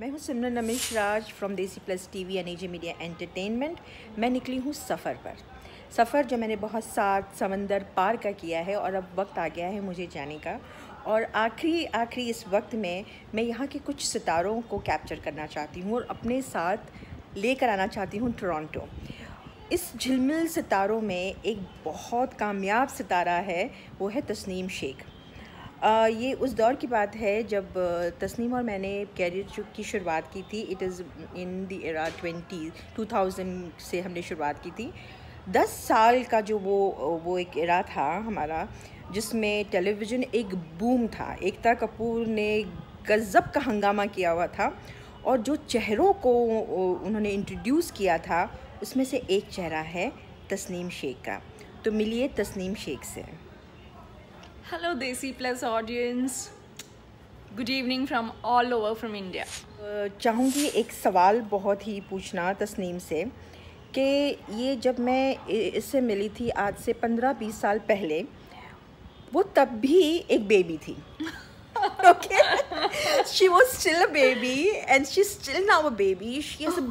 मैं हूँ Simran Ramesh Raj from Desi plus TV and AJ media entertainment मैं निकली हूँ सफ़र पर। सफ़र जो मैंने बहुत सात समंदर पार का किया है और अब वक्त आ गया है मुझे जाने का। और आखिरी आखिरी इस वक्त में मैं यहाँ के कुछ सितारों को कैप्चर करना चाहती हूँ और अपने साथ लेकर आना चाहती हूँ टोरंटो इस झिलमिल सितारों में एक बहुत कामयाब सितारा है, वो है तस्नीम शेख। आ, ये उस दौर की बात है जब तस्नीम और मैंने कैरियर की शुरुआत की थी। It is in the era twenty two thousand से हमने शुरुआत की थी। दस साल का जो वो वो एक एरा था हमारा जिसमें टेलीविज़न एक बूम था। एकता कपूर ने गज़ब का हंगामा किया हुआ था और जो चेहरों को उन्होंने इंट्रोड्यूस किया था उसमें से एक चेहरा है तस्नीम शेख का। तो मिलिए तस्नीम शेख से। Hello Desi plus audience good evening from all over from India चाहूँगी एक सवाल बहुत ही पूछना तस्नीम से कि ये जब मैं इससे मिली थी आज से पंद्रह बीस साल पहले वो तब भी एक बेबी थी। Okay she was still a baby and she still now a baby she is a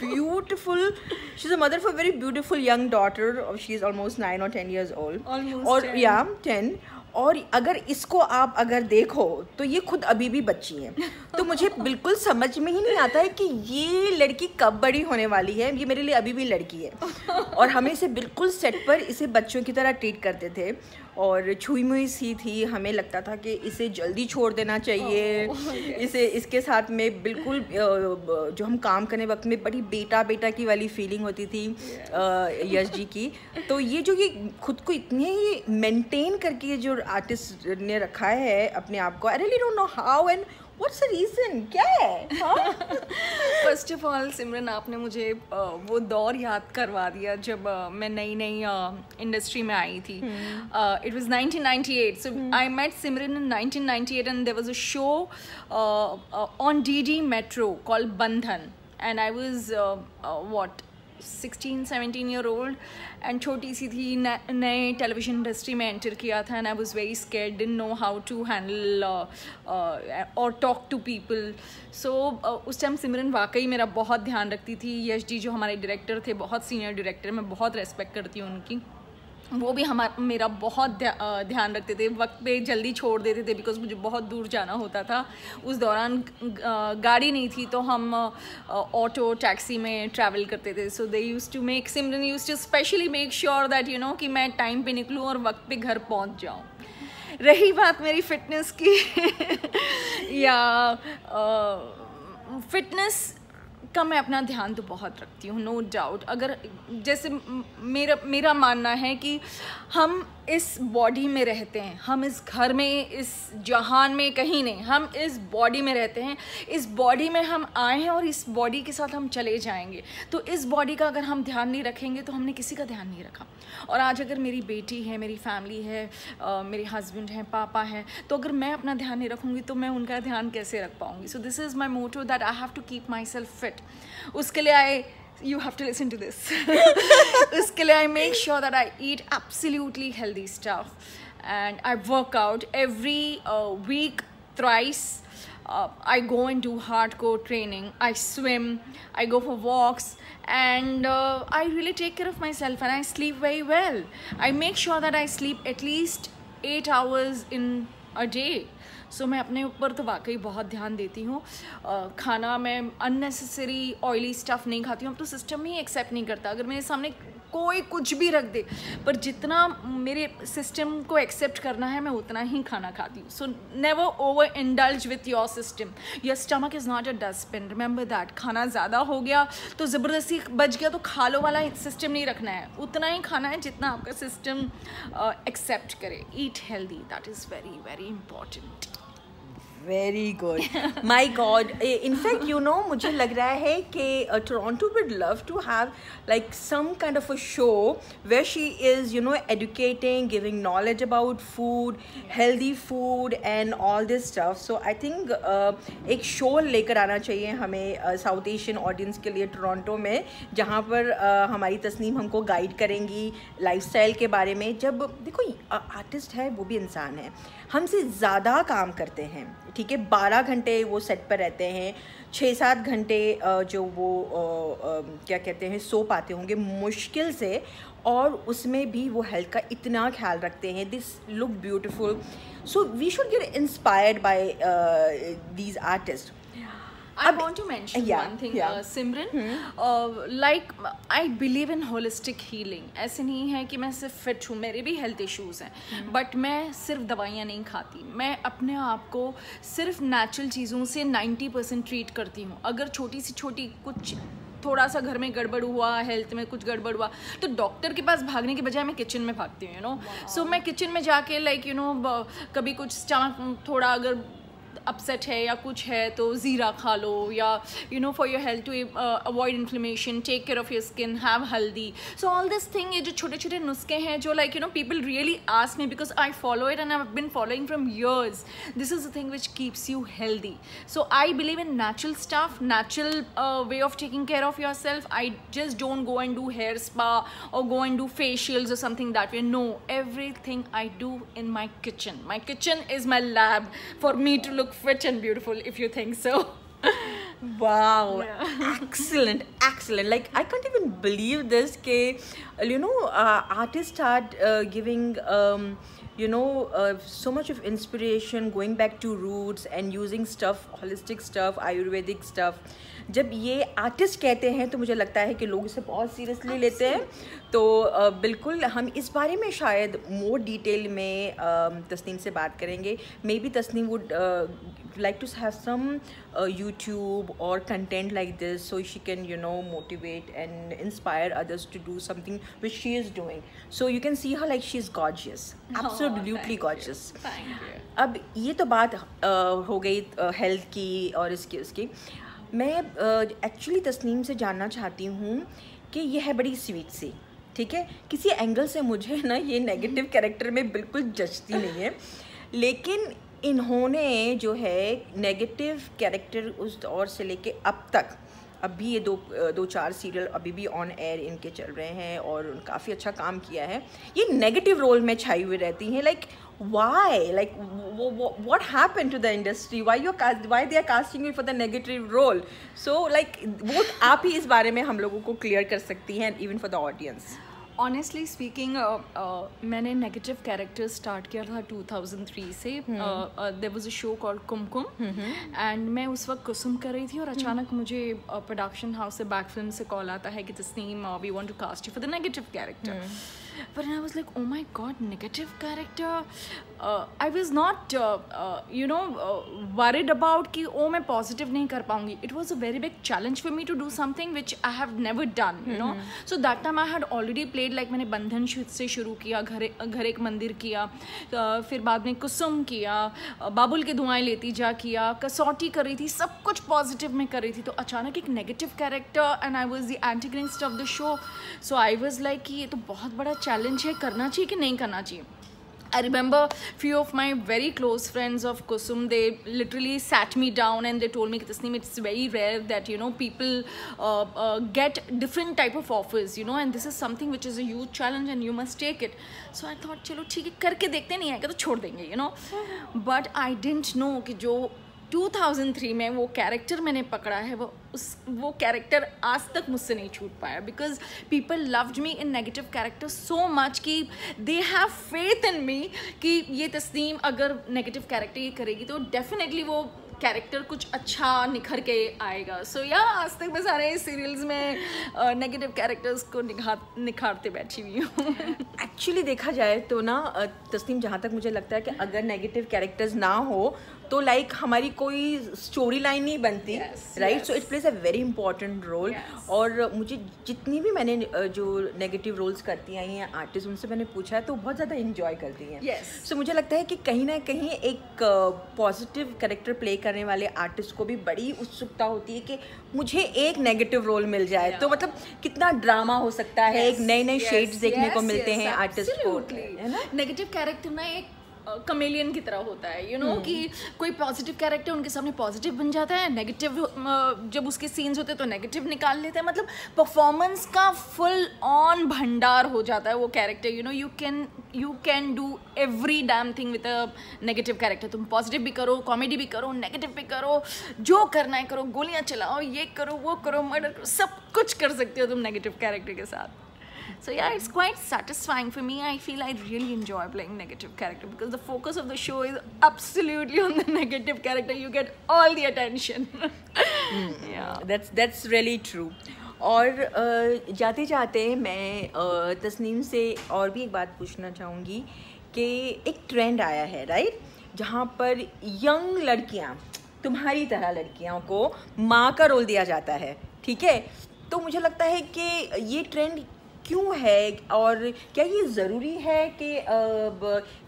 beautiful she is a mother for very beautiful young daughter she is almost nine or ten years old or या ten और अगर इसको आप अगर देखो तो ये खुद अभी भी बच्ची हैं। तो मुझे बिल्कुल समझ में ही नहीं आता है कि ये लड़की कब बड़ी होने वाली है। ये मेरे लिए अभी भी लड़की है। और हमें इसे बिल्कुल सेट पर इसे बच्चों की तरह ट्रीट करते थे। और छुई मुई सी थी हमें लगता था कि इसे जल्दी छोड़ देना चाहिए oh, yes. इसे इसके साथ में बिल्कुल जो हम काम करने वक्त में बड़ी बेटा बेटा की वाली फीलिंग होती थी yes. यश जी की तो ये जो ये खुद को इतने ही मेंटेन करके जो आर्टिस्ट ने रखा है अपने आप को I really don't know how and what's the reason क्या है? फ़र्स्ट ऑफ़ ऑल सिमरन आपने मुझे वो दौर याद करवा दिया जब मैं नई नई इंडस्ट्री में आई थी। It was 1998 so I met Simran in 1998 and there was a show on DD metro called Bandhan and I was what sixteen seventeen year old and छोटी सी थी नए टेलीविज़न इंडस्ट्री में एंटर किया था and I was very scared didn't know how to handle or talk to people so उस time सिमरन वाकई मेरा बहुत ध्यान रखती थी। यश जी जो हमारे डायरेक्टर थे, बहुत सीनियर डायरेक्टर मैं बहुत रेस्पेक्ट करती हूँ उनकी। वो भी हमारा मेरा बहुत ध्यान रखते थे, वक्त पे जल्दी छोड़ देते थे बिकॉज़ मुझे बहुत दूर जाना होता था। उस दौरान गाड़ी नहीं थी तो हम ऑटो, टैक्सी में ट्रैवल करते थे। So they use to make Simran use to specially make sure that you know कि मैं टाइम पे निकलूँ और वक्त पे घर पहुँच जाऊँ। रही बात मेरी फिटनेस की, या फिटनेस का मैं अपना ध्यान तो बहुत रखती हूँ नो डाउट अगर जैसे मेरा मेरा मानना है कि हम इस बॉडी में रहते हैं हम इस घर में इस जहान में कहीं नहीं हम इस बॉडी में रहते हैं इस बॉडी में हम आए हैं और इस बॉडी के साथ हम चले जाएँगे। तो इस बॉडी का अगर हम ध्यान नहीं रखेंगे तो हमने किसी का ध्यान नहीं रखा। और आज अगर मेरी बेटी है मेरी फैमिली है आ, मेरे हस्बैंड हैं पापा हैं तो अगर मैं अपना ध्यान नहीं रखूँगी तो मैं उनका ध्यान कैसे रख पाऊँगी? So this is my motto that I have to keep myself fit उसके लिए आई you have to listen to this. Uske I make sure that I eat absolutely healthy stuff and I work out every uh, week thrice. Uh, I go and do hardcore training. I swim. I go for walks and uh, I really take care of myself and I sleep very well. I make sure that I sleep at least eight hours in a day. सो मैं अपने ऊपर तो वाकई बहुत ध्यान देती हूँ। खाना मैं अननेसेसरी ऑयली स्टफ़ नहीं खाती हूँ। अब तो सिस्टम ही एक्सेप्ट नहीं करता। अगर मेरे सामने कोई कुछ भी रख दे, पर जितना मेरे सिस्टम को एक्सेप्ट करना है, मैं उतना ही खाना खाती हूँ। So never overindulge with your system your stomach is not a dustbin remember that खाना ज़्यादा हो गया तो ज़बरदस्ती बच गया तो खा लो वाला सिस्टम नहीं रखना है। उतना ही खाना है जितना आपका सिस्टम एक्सेप्ट करे। Eat healthy that is very very important very good my god in fact you know मुझे लग रहा है कि Toronto would love to have like some kind of a show where she is you know educating giving knowledge about food healthy food and all this stuff so I think एक show लेकर आना चाहिए हमें south Asian audience के लिए Toronto में जहाँ पर uh, हमारी तस्नीम हमको गाइड करेंगी लाइफ स्टाइल के बारे में। जब देखो आर्टिस्ट है वो भी इंसान है। हमसे ज़्यादा काम करते हैं। ठीक है, बारह घंटे वो सेट पर रहते हैं छः सात घंटे जो वो क्या कहते हैं, सो पाते होंगे मुश्किल से और उसमें भी वो हेल्थ का इतना ख्याल रखते हैं this look beautiful so we should get inspired by these artist I want to mention yeah, one thing, yeah. uh, Simran. Hmm. Uh, like I believe in holistic healing. ऐसे नहीं है कि मैं सिर्फ़ फिट हूँ मेरे भी हेल्थ इश्यूज़ हैं बट hmm. मैं सिर्फ़ दवाइयाँ नहीं खाती मैं अपने आप को सिर्फ़ नेचुरल चीज़ों से 90 परसेंट ट्रीट करती हूँ अगर छोटी सी छोटी कुछ थोड़ा सा घर में गड़बड़ हुआ हेल्थ में कुछ गड़बड़ हुआ तो डॉक्टर के पास भागने के बजाय मैं किचन में भागती हूँ यू नो सो मैं किचन में जाके लाइक यू नो कभी कुछ स्टमक थोड़ा अगर अपसेट है या कुछ है तो ज़ीरा खा लो या you know for your health to avoid inflammation take care of your skin have haldi. So all this thing ये जो छोटे छोटे नुस्खे हैं, जो like you know people really ask me because I follow it and I been following from years this is the thing which keeps you healthy so I believe in natural stuff natural way of taking care of your self I just don't go and do hair spa or go and do facials or something that way. No, everything i do in my kitchen. My kitchen is my lab for me to look fit and beautiful if you think so. wow yeah. excellent excellent like i can't even believe this ke you know uh, artists start uh, giving um, you know uh, so much of inspiration going back to roots and using stuff holistic stuff ayurvedic stuff जब ये artist कहते हैं तो मुझे लगता है कि लोग इसे बहुत सीरियसली लेते हैं। तो बिल्कुल हम इस बारे में शायद मोर डिटेल में तस्नीम से बात करेंगे। Maybe Tasneem would like to have some YouTube और content like this so she can you know motivate and inspire others to do something which she is doing so you can see her like she is gorgeous absolutely gorgeous अब ये तो बात uh, हो गई health uh, की और इसकी उसकी। uh, मैं एक्चुअली तस्नीम से जानना चाहती हूँ कि यह है बड़ी स्वीट सी, ठीक है? किसी एंगल से मुझे ना ये नेगेटिव कैरेक्टर में बिल्कुल जचती नहीं है। लेकिन इन्होंने जो है नेगेटिव कैरेक्टर उस दौर से लेके अब तक, अभी ये दो दो चार सीरियल अभी भी ऑन एयर इनके चल रहे हैं और काफ़ी अच्छा काम किया है। ये नेगेटिव रोल में छाई हुई रहती हैं like why like what happened to the industry? Why you why they are casting you for the negative role? So like वो आप ही इस बारे में हम लोगों को क्लियर कर सकती हैं even for the audience honestly speaking मैंने नेगेटिव कैरेक्टर स्टार्ट किया था 2003 से. There was a show called Kumkum and मैं उस वक्त कुसुम कर रही थी और अचानक hmm. मुझे प्रोडक्शन uh, हाउस से बैक फ़िल्म से कॉल आता है कि Tasneem we want to cast you for the negative character but I was like, oh my god, negative character. Uh, I was not, uh, uh, you know, uh, worried about कि oh मैं positive नहीं कर पाऊँगी. It was a very big challenge for me to do something which I have never done, you know. Mm-hmm. So that time I had already played like मैंने बंधन से शुरू किया घर घर एक मंदिर किया फिर बाद में कुसुम किया बाबुल के दुआएँ लेती जा किया कसौटी कर रही थी सब कुछ पॉजिटिव में कर रही थी तो अचानक एक negative character and I was the antagonist of the show so I was like कि ये तो बहुत बड़ा चैलेंज है करना चाहिए कि नहीं करना चाहिए I remember few of my very close friends of Kusum, they literally sat me down and they told me, Tasneem, it's very rare that, you know, people uh, uh, get different type of offers, you know, and this is something which is a huge challenge and you must take it. So I thought, चलो ठीक है करके देखते नहीं आएगा तो छोड़ देंगे, you know. But I didn't know कि जो 2003 में वो कैरेक्टर मैंने पकड़ा है वो उस वो कैरेक्टर आज तक मुझसे नहीं छूट पाया because people loved me in negative character so much कि दे हैव फेथ इन मी कि ये तस्नीम अगर नेगेटिव कैरेक्टर ये करेगी तो डेफिनेटली वो कैरेक्टर कुछ अच्छा निखर के आएगा। सो so, या yeah, आज तक मैं सारे सीरियल्स में नेगेटिव uh, कैरेक्टर्स को निखार निखारते बैठी हुई हूँ। एक्चुअली देखा जाए तो ना तस्नीम जहाँ तक मुझे लगता है कि अगर नेगेटिव कैरेक्टर्स ना हो तो लाइक like, हमारी कोई स्टोरी लाइन नहीं बनती right so it plays a very important role और मुझे जितनी भी मैंने जो नेगेटिव रोल्स करती आई हैं आर्टिस्ट उनसे मैंने पूछा है तो बहुत ज़्यादा इंजॉय करती हैं। सो yes. so, मुझे लगता है कि कहीं ना कहीं एक पॉजिटिव कैरेक्टर प्ले करने वाले आर्टिस्ट को भी बड़ी उत्सुकता होती है कि मुझे एक नेगेटिव रोल मिल जाए। Yeah. तो मतलब कितना ड्रामा हो सकता है yes, एक नए नए शेड्स देखने को मिलते हैं आर्टिस्ट को है ना? नेगेटिव कैरेक्टर में एक कमेलियन की तरह होता है यू you नो know, कि कोई पॉजिटिव कैरेक्टर उनके सामने पॉजिटिव बन जाता है नेगेटिव जब उसके सीन्स होते हैं तो नेगेटिव निकाल लेते हैं मतलब परफॉर्मेंस का फुल ऑन भंडार हो जाता है वो character you know you can you can do every damn thing with a negative character तुम पॉजिटिव भी करो कॉमेडी भी करो नेगेटिव भी करो जो करना है करो गोलियाँ चलाओ ये करो वो करो मर्डर करो सब कुछ कर सकते हो तुम नेगेटिव कैरेक्टर के साथ। So yeah, it's quite satisfying for me. I feel I really enjoy playing negative character because the focus of the show is absolutely on the negative character. You get all the attention. mm, yeah, that's that's really true. और जाते जाते मैं तस्नीम से और भी एक बात पूछना चाहूँगी कि एक ट्रेंड आया है राइट जहाँ पर यंग लड़कियाँ तुम्हारी तरह लड़कियों को माँ का रोल दिया जाता है ठीक है तो मुझे लगता है कि ये ट्रेंड क्यों है और क्या ये ज़रूरी है कि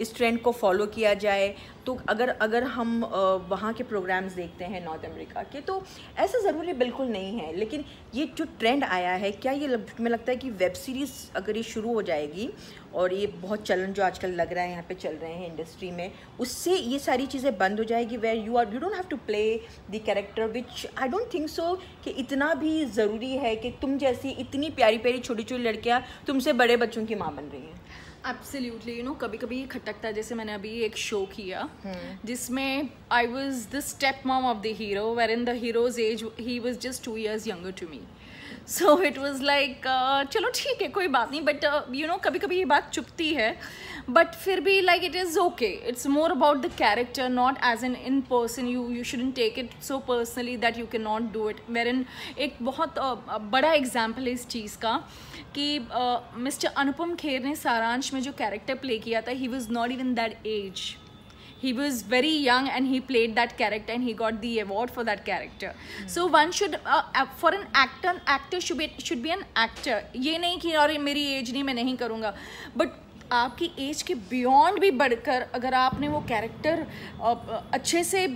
इस ट्रेंड को फॉलो किया जाए? तो अगर अगर हम वहाँ के प्रोग्राम्स देखते हैं नॉर्थ अमेरिका के तो ऐसा ज़रूरी बिल्कुल नहीं है। लेकिन ये जो ट्रेंड आया है, क्या ये हमें लगता है कि वेब सीरीज़ अगर ये शुरू हो जाएगी और ये बहुत चलन जो आजकल लग रहा है, यहाँ पे चल रहे हैं इंडस्ट्री में, उससे ये सारी चीज़ें बंद हो जाएगी where you are you don't have to play the character which I don't think so कि इतना भी ज़रूरी है कि तुम जैसी इतनी प्यारी प्यारी छोटी छोटी लड़कियाँ तुमसे बड़े बच्चों की माँ बन रही हैं। एब्सोल्युटली यू नो कभी कभी ये खटकता है जैसे मैंने अभी एक शो किया जिसमें I was the step mom of the hero where in the heroes age he was just two years younger to me so it was like चलो ठीक है कोई बात नहीं बट यू नो कभी कभी ये बात चुपती है बट फिर भी like it is okay it's more about the character not as an in person you you shouldn't take it so personally that you can not do it where in एक बहुत uh, बड़ा example है इस चीज़ का कि mister uh, Anupam Kher ने सारांश में जो कैरेक्टर प्ले किया था he was not even that age he was very young and he played that character and he got the award for that character mm. so one should uh, for an actor actor should be should be an actor ये नहीं कि और मेरी as नहीं मैं नहीं करूँगा but आपकी एज के बियॉन्ड भी बढ़कर अगर आपने वो कैरेक्टर अच्छे से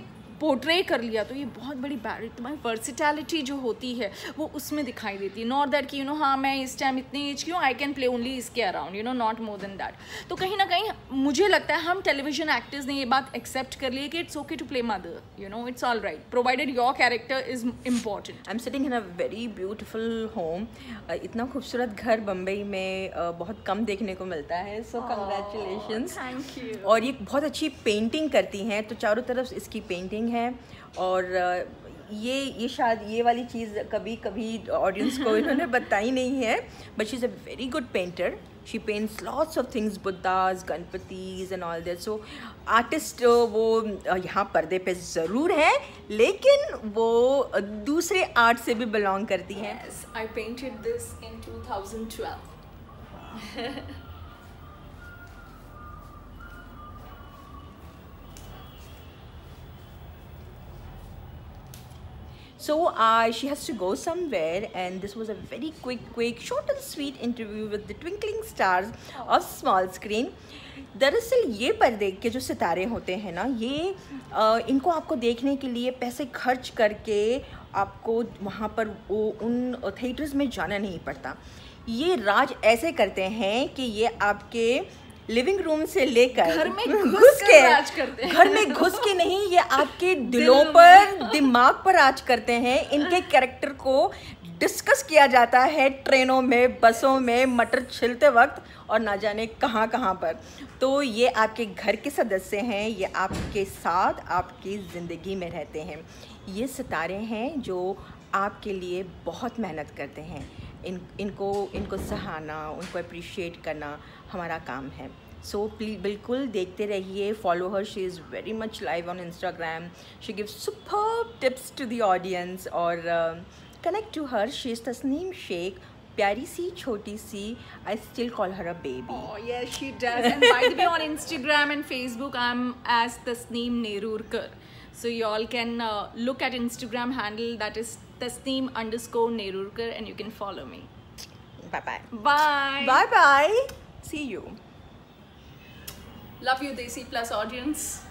पोर्ट्रे कर लिया तो ये बहुत बड़ी बैड तुम्हारी वर्सिटैलिटी जो होती है वो उसमें दिखाई देती है। नॉट दैट कि यू नो हाँ मैं इस टाइम इतनी एज की हूँ आई कैन प्ले ओनली इसके around you know not more than that तो कहीं ना कहीं मुझे लगता है हम टेलीविज़न एक्टर्स ने ये बात एक्सेप्ट कर ली है कि it's okay to play mother you know it's all right provided your character is important I am sitting in a very beautiful home इतना खूबसूरत घर बम्बई में uh, बहुत कम देखने को मिलता है सो कंग्रेचुलेशन थैंक यू और ये बहुत अच्छी पेंटिंग करती हैं तो चारों तरफ़ इसकी पेंटिंग है और ये ये शायद ये वाली चीज़ कभी कभी ऑडियंस को इन्होंने बताई नहीं है but she is a very good painter she paints lots of things Buddhas Ganpatis and all that so artist वो यहाँ पर्दे पे ज़रूर है लेकिन वो दूसरे आर्ट से भी बिलोंग करती हैं। I painted this in 2012 So uh, she has to go somewhere and this was a very quick, quick, short and sweet interview with the twinkling stars of small screen. दरअसल ये पर्दे के जो सितारे होते हैं ना ये आ, इनको आपको देखने के लिए पैसे खर्च करके आपको वहाँ पर वो उन थिएटर्स में जाना नहीं पड़ता ये राज ऐसे करते हैं कि ये आपके लिविंग रूम से लेकर घर में घुस के राज करते हैं। घर में घुस के नहीं ये आपके दिलों पर दिमाग पर राज करते हैं। इनके कैरेक्टर को डिस्कस किया जाता है ट्रेनों में बसों में मटर छिलते वक्त और ना जाने कहाँ कहाँ पर। तो ये आपके घर के सदस्य हैं ये आपके साथ आपकी ज़िंदगी में रहते हैं। ये सितारे हैं जो आपके लिए बहुत मेहनत करते हैं। इन, इनको इनको सहाना उनको अप्रिशिएट करना हमारा काम है। सो प्लीज़ बिल्कुल देखते रहिए follow her she is very much live on Instagram she give super tips to the audience और connect to her she is Tasneem Shaikh प्यारी सी, छोटी सी I still call her a baby oh yes, she does. And by the way, on instagram and facebook, i'm as tasneem nerurkar. So tasneem underscore nerurkar and you can follow me. Bye bye. Bye bye bye see you. Love you, Desi Plus audience.